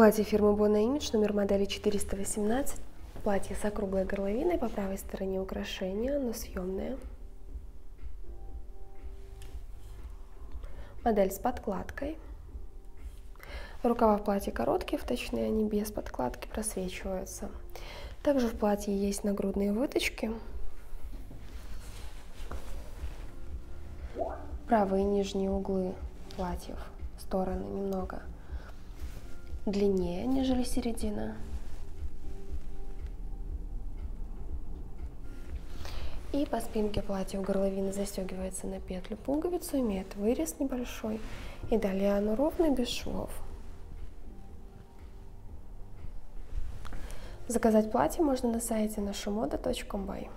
Платье фирмы Bona Image, номер модели 418. Платье с округлой горловиной, по правой стороне украшения, оно съемное. Модель с подкладкой. Рукава в платье короткие, вточные, они без подкладки просвечиваются. Также в платье есть нагрудные выточки. Правые нижние углы платьев, стороны немного длиннее, нежели середина. И по спинке платья у горловины застегивается на петлю пуговицу, имеет вырез небольшой. И далее оно ровно, без швов. Заказать платье можно на сайте нашумода.бай.